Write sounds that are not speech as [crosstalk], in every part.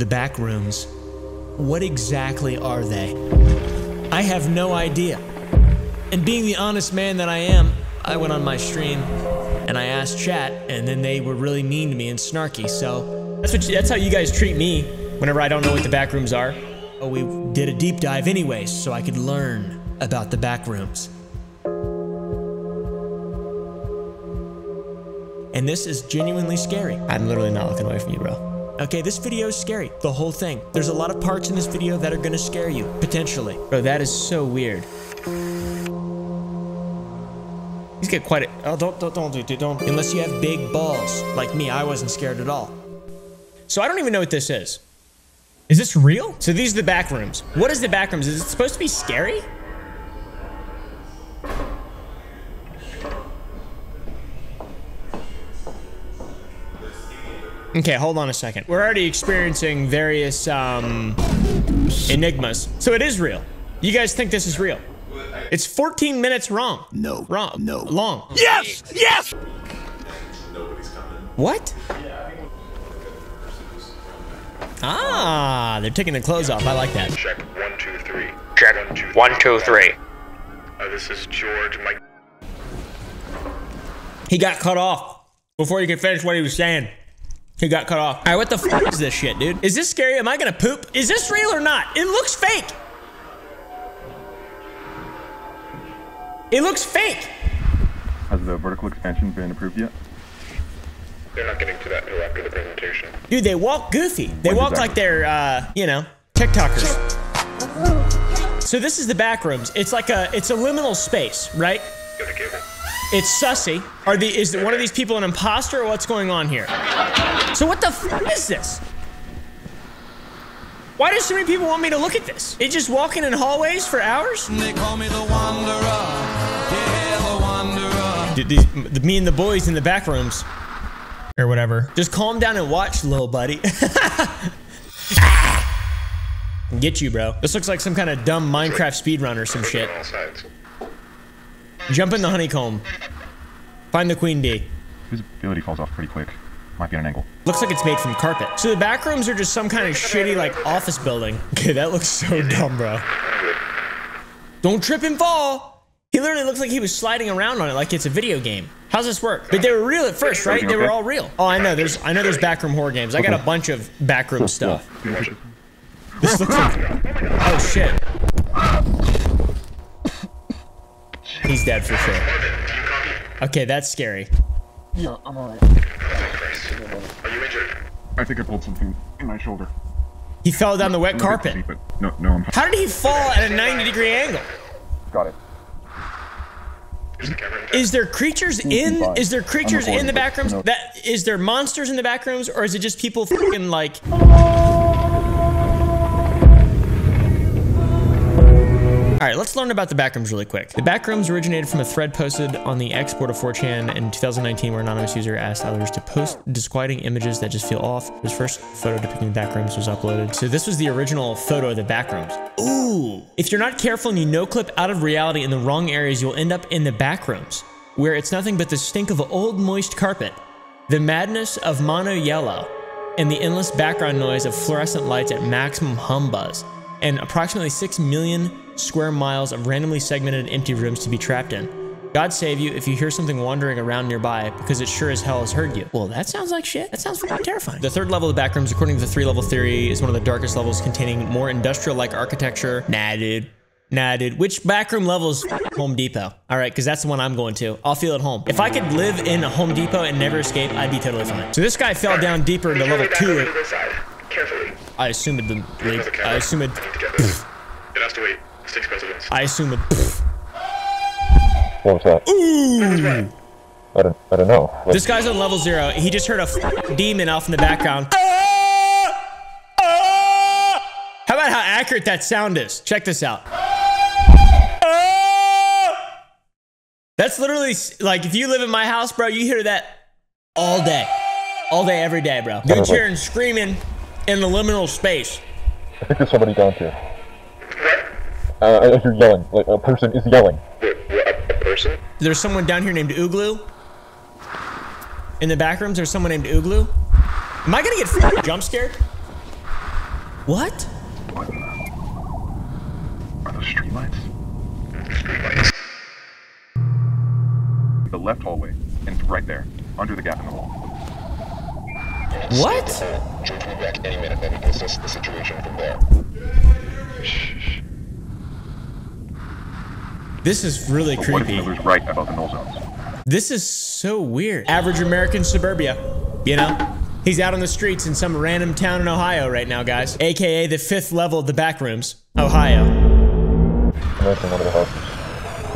The back rooms. What exactly are they? I have no idea. And being the honest man that I am, I went on my stream and I asked chat, and then they were really mean to me and snarky. So that's what you, that's how you guys treat me whenever I don't know what the back rooms are. Oh, we did a deep dive anyways, so I could learn about the back rooms. And this is genuinely scary. I'm literally not looking away from you, bro. Okay, this video is scary. The whole thing. There's a lot of parts in this video that are gonna scare you, potentially. Bro, that is so weird. He's got quite a. Oh, don't, don't, don't, dude, don't. Unless you have big balls. Like me, I wasn't scared at all. So I don't even know what this is. Is this real? So these are the back rooms. What is the back rooms? Is it supposed to be scary? Okay, hold on a second. We're already experiencing various um, enigmas. So it is real. You guys think this is real? It's 14 minutes wrong. No. Wrong. No. Long. Yes! Yes! What? Ah, they're taking the clothes off. I like that. Check one two three. Check. One two One, two, three. Uh, this is George. Mike. He got cut off before he could finish what he was saying. He got cut off. All right, what the fuck is this shit, dude? Is this scary? Am I gonna poop? Is this real or not? It looks fake. It looks fake. Has the vertical expansion been approved yet? They're not getting to that until after the presentation. Dude, they walk goofy. They When walk like they're, uh, you know, TikTokers. So this is the back rooms. It's like a, it's a liminal space, right? Go to cable. It's sussy. Are the is one of these people an imposter or what's going on here? So what the f is this? Why do so many people want me to look at this? It just walking in hallways for hours? They call me the wanderer. Yeah, the wanderer. Dude, these, the, me and the boys in the back rooms or whatever. Just calm down and watch, little buddy. [laughs] Get you, bro. This looks like some kind of dumb Minecraft speedrun or some shit. On all sides. Jump in the honeycomb. Find the queen bee. Visibility falls off pretty quick. Might be on an angle. Looks like it's made from carpet. So the back rooms are just some kind of shitty like office building. [laughs] Okay, that looks so dumb, bro. Don't trip and fall. He literally looks like he was sliding around on it like it's a video game. How's this work? But they were real at first, right? They were all real. Oh, I know. There's I know there's backroom horror games. I got a bunch of backroom stuff. This looks like Oh shit. He's dead for sure. Okay, that's scary. Yeah, I'm alright. Are you injured? I think I pulled something in my shoulder. He fell down the wet I'm carpet. dizzy, but no, no, I'm How did he fall at a 90 degree angle? got it. Is the? Is there creatures in? Is there creatures in the recording, back rooms? no. That is there monsters in the back rooms, or is it just people fucking like? All right, let's learn about the backrooms really quick. The backrooms originated from a thread posted on the export of 4chan in 2019 where an anonymous user asked others to post disquieting images that just feel off. His first photo depicting the backrooms was uploaded. So this was the original photo of the backrooms. Ooh. If you're not careful and you no clip out of reality in the wrong areas, you'll end up in the backrooms, where it's nothing but the stink of old moist carpet, the madness of mono yellow, and the endless background noise of fluorescent lights at maximum hum buzz, and approximately 6 million square miles of randomly segmented empty rooms to be trapped in. God save you if you hear something wandering around nearby because it sure as hell has heard you. Well, that sounds like shit. That sounds fucking terrifying. The third level of the backrooms, according to the three level theory, is one of the darkest levels containing more industrial like architecture. Nah, dude. Nah, dude. Which backroom level is Home Depot? All right, because that's the one I'm going to. I'll feel at home. If I could live in a Home Depot and never escape, I'd be totally fine. So this guy fell down deeper into level Carefully back over two. to this side. Carefully. I assume it didn't leave. I assume it. I need to get this. It has to wait six presidents. I assume it. What was that? Ooh. I don't, I don't know. This guy's on level zero. He just heard a f- demon off in the background. Ah! Ah! How about how accurate that sound is? Check this out. Ah! That's literally like if you live in my house, bro, you hear that all day. All day, every day, bro. Dude's hearing screaming in the liminal space. I think there's somebody down here. Uh, you're yelling. Like a person is yelling. What, what, a, a person? There's someone down here named Ooglu. In the back rooms, there's someone named Ooglu. Am I gonna get f- [laughs] jump scared? What? What in the... Are those streetlights? Streetlights. The left hallway, and right there, under the gap in the wall. What? George will be back any minute, then we can assess the situation from there. This is really But what if creepy. Miller's right about the null zones? This is so weird. Average American suburbia, you know? He's out on the streets in some random town in Ohio right now, guys. AKA the fifth level of the back rooms, Ohio. Imagine one of the houses.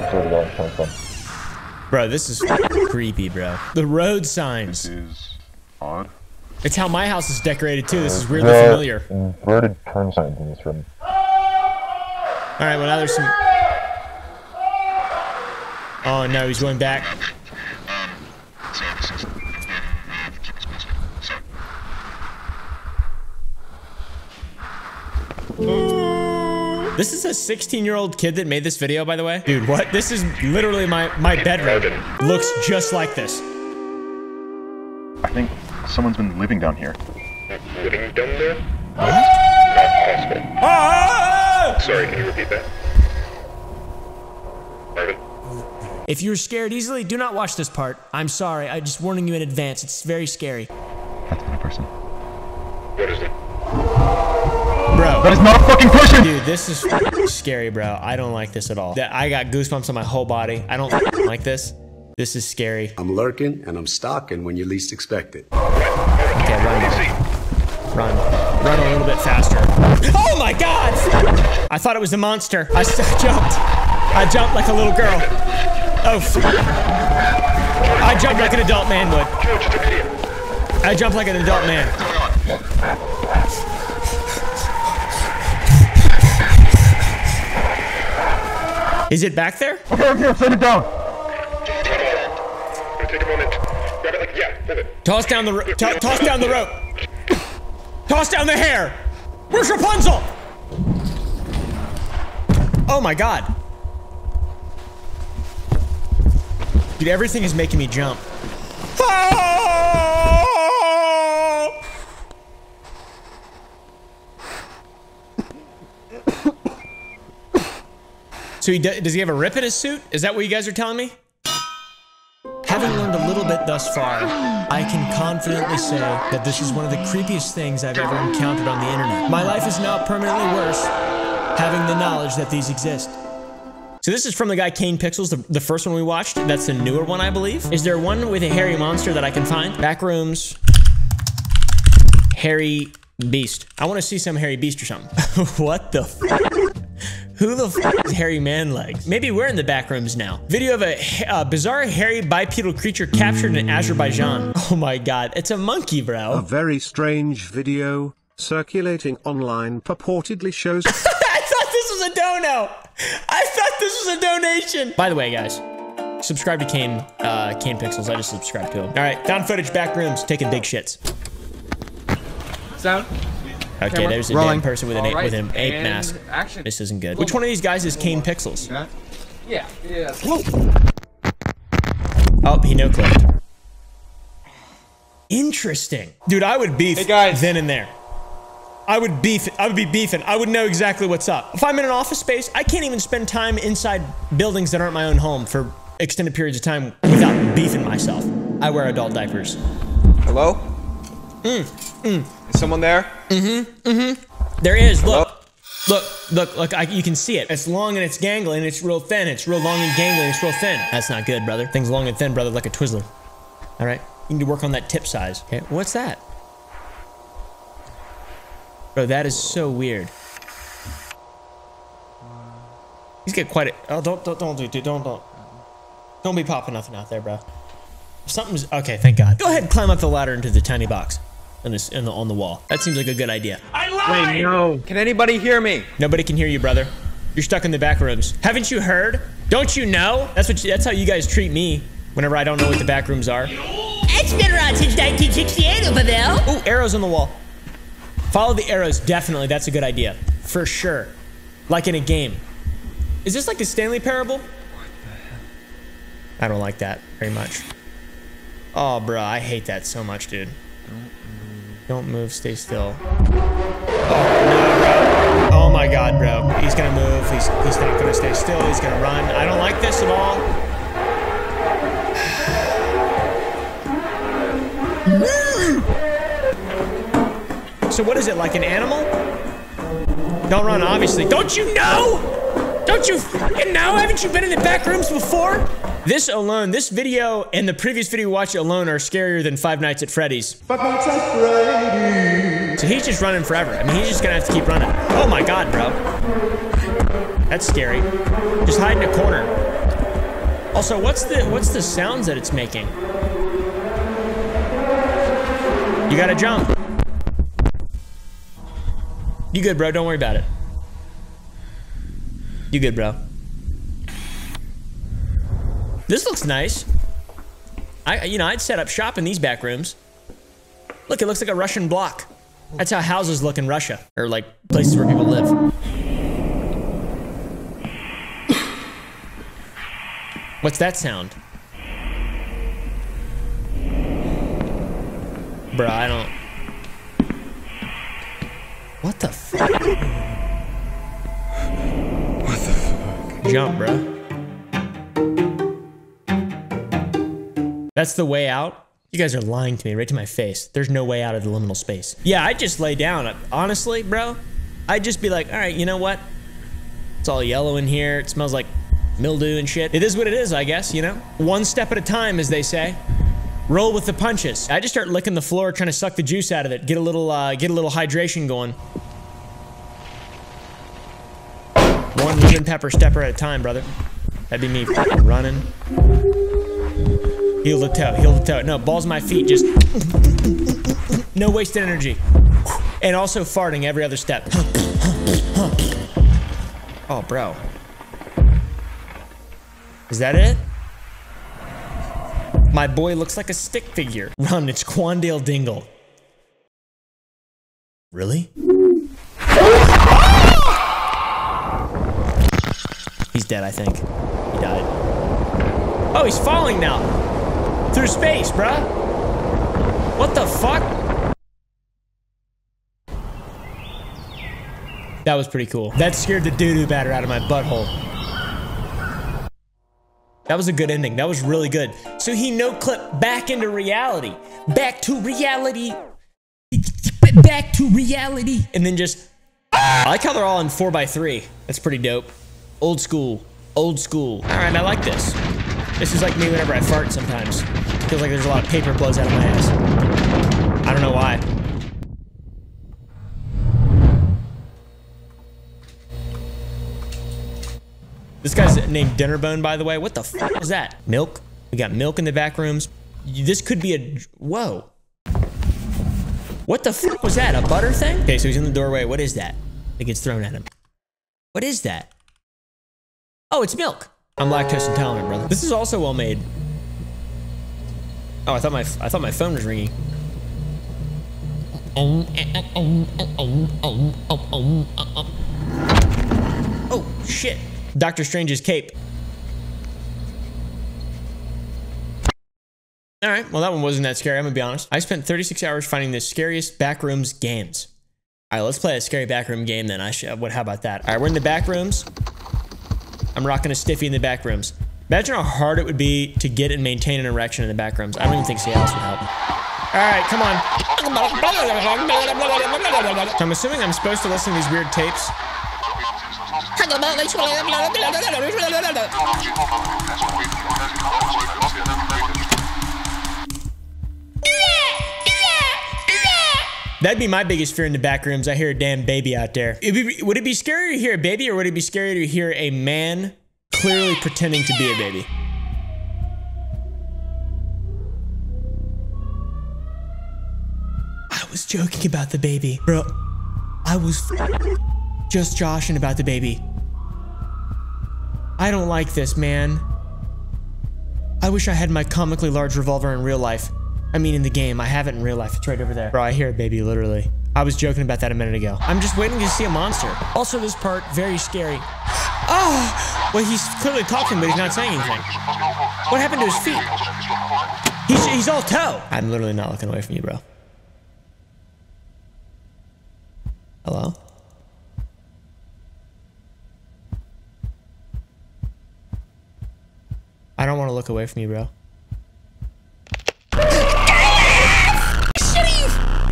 That's where the yelling's coming from. Bro, this is [laughs] creepy, bro. The road signs. This is odd. It's how my house is decorated too. This is weirdly There are familiar. inverted turn signs in this room. All right, well now there's some. Oh no, he's going back. This is... Keep us posted. Sorry. This is a 16 year old kid that made this video, by the way. Dude, what? This is literally my my bedroom. Looks just like this. I think someone's been living down here. Living down there? Not possible. Ah! Sorry, can you repeat that? If you're scared easily, do not watch this part. I'm sorry. I'm just warning you in advance. It's very scary. That's not a person. What is it? Bro. That is not a fucking person! Dude, this is f***ing scary, bro. I don't like this at all. I got goosebumps on my whole body. I don't [laughs] like this. This is scary. I'm lurking and I'm stalking when you least expect it. Okay, run. Run. Run a little bit faster. Oh my god! I thought it was a monster. I, s- [laughs] I jumped. I jumped like a little girl. Oh, f- I jumped like an adult man would. George, it's a video. I jumped like an adult man. Is it back there? Okay, here, set it down! Take a moment. Grab it like, yeah. Toss down the ro- to- toss down the rope. Toss down the hair. Where's Rapunzel? Oh my god. Dude, everything is making me jump. [coughs] So he do- does he have a rip in his suit? Is that what you guys are telling me? Having learned a little bit thus far, I can confidently say that this is one of the creepiest things I've ever encountered on the internet. My life is now permanently worse having the knowledge that these exist. So this is from the guy Kane Pixels, the, the first one we watched. That's the newer one, I believe. Is there one with a hairy monster that I can find? Backrooms. Hairy Beast. I want to see some hairy beast or something. [laughs] what the f- Who the f is hairy man legs? Maybe we're in the back rooms now. Video of a uh, bizarre hairy bipedal creature captured in Azerbaijan. [laughs] Oh my god, it's a monkey, bro. A very strange video circulating online purportedly shows [laughs] I thought this was a dono. I thought this was a donation. By the way, guys, subscribe to Kane, uh, Kane Pixels. I just subscribed to him. All right, found footage, back rooms, taking big shits. Sound. Okay, Camera. there's a Rolling. damn person with an, All ape, right, with an ape and mask. action. This isn't good. Which one of these guys is Kane Pixels? Yeah. Yeah. Whoa. Oh, he no clipped. Interesting. Dude, I would beef Hey, guys. then and there. I would beef I would be beefing. I would know exactly what's up. If I'm in an office space, I can't even spend time inside buildings that aren't my own home for extended periods of time without beefing myself. I wear adult diapers. Hello. Mm, Is someone there? Mm-hmm. Mm-hmm. There is, look. Look, look, look, I, you can see it. It's long and it's gangly and it's real thin. It's real long and gangly and it's real thin. That's not good, brother. Things long and thin, brother, like a Twizzler. All right? You need to work on that tip size. Okay, what's that? Bro, that is so weird. He's got quite a. Oh, don't, don't, don't, do, don't, don't. Don't be popping nothing out there, bro. Something's okay. Thank God. Go ahead and climb up the ladder into the tiny box, on this, in the, on the wall. That seems like a good idea. I lied! Wait, no. Can anybody hear me? Nobody can hear you, brother. You're stuck in the back rooms. Haven't you heard? Don't you know? That's what. You, that's how you guys treat me whenever I don't know what the back rooms are. It's been around since 1968 over there. Oh, arrows on the wall. Follow the arrows. Definitely, that's a good idea for sure. Like in a game. Is this like a Stanley Parable? I don't like that very much. Oh, bro, I hate that so much, dude. Don't move. Stay still. Oh, oh my god, bro. He's gonna move. He's he's not gonna stay still. He's gonna run. I don't like this at all. So what is it, like an animal? Don't run, obviously. Don't you know? Don't you fucking know? Haven't you been in the back rooms before? This alone, this video and the previous video we watched alone are scarier than Five Nights at Freddy's. Five Nights at Freddy's. So he's just running forever. I mean, he's just gonna have to keep running. Oh my god, bro. That's scary. Just hide in a corner. Also, what's the what's the sounds that it's making? You gotta jump. You good, bro? Don't worry about it. You good, bro? This looks nice. I, you know, I'd set up shop in these back rooms. Look, it looks like a Russian block. That's how houses look in Russia, or like places where people live. What's that sound? Bruh, I don't. What the fuck? What the fuck? Jump, bro. That's the way out? You guys are lying to me right to my face. There's no way out of the liminal space. Yeah, I'd just lay down. Honestly, bro, I'd just be like, all right, you know what? It's all yellow in here. It smells like mildew and shit. It is what it is, I guess, you know? One step at a time, as they say. Roll with the punches. I just start licking the floor, trying to suck the juice out of it. Get a little, uh, get a little hydration going. One lemon pepper stepper at a time, brother. That'd be me running. Heel to toe, heel to toe. No, balls my feet, just [laughs] no wasted energy. And also farting every other step. Oh, bro. Is that it? My boy looks like a stick figure. [laughs] Run, it's Quandale Dingle. Really? He's dead, I think. He died. Oh, he's falling now. Through space, bruh. What the fuck? That was pretty cool. That scared the doo-doo batter out of my butthole. That was a good ending. That was really good. So he no clip back into reality. Back to reality. Back to reality. And then just. I like how they're all in 4x3. That's pretty dope. Old school. Old school. All right, I like this. This is like me whenever I fart sometimes. Feels like there's a lot of paper blows out of my ass. I don't know why. This guy's named Dinnerbone, by the way. What the fuck is that? Milk? We got milk in the back rooms. This could be a... Whoa. What the fuck was that? A butter thing? Okay, so he's in the doorway. What is that? It gets thrown at him. What is that? Oh, it's milk. I'm lactose intolerant, brother. This is also well made. Oh, I thought my I thought my phone was ringing. Oh shit! Doctor Strange's cape. All right, well that one wasn't that scary. I'm gonna be honest. I spent 36 hours finding the scariest backrooms games. All right, let's play a scary backroom game then. I should. What? How about that? All right, we're in the back rooms. I'm rocking a stiffy in the back rooms. Imagine how hard it would be to get and maintain an erection in the back rooms. I don't even think Cialis would help. All right, come on. So I'm assuming I'm supposed to listen to these weird tapes. That'd be my biggest fear in the back rooms. I hear a damn baby out there. Be, would it be scarier to hear a baby or would it be scarier to hear a man clearly pretending to be a baby? I was joking about the baby. Bro, I was just joshing about the baby. I don't like this, man. I wish I had my comically large revolver in real life. I mean, in the game. I have it in real life. It's right over there. Bro, I hear it, baby, literally. I was joking about that a minute ago. I'm just waiting to see a monster. Also, this part, very scary. Oh! Well, he's clearly talking, but he's not saying anything. What happened to his feet? He's, he's all toe. I'm literally not looking away from you, bro. Hello? I don't want to look away from you, bro.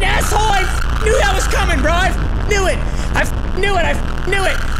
Asshole! I knew that was coming, bro! I knew it! I knew it! I knew it!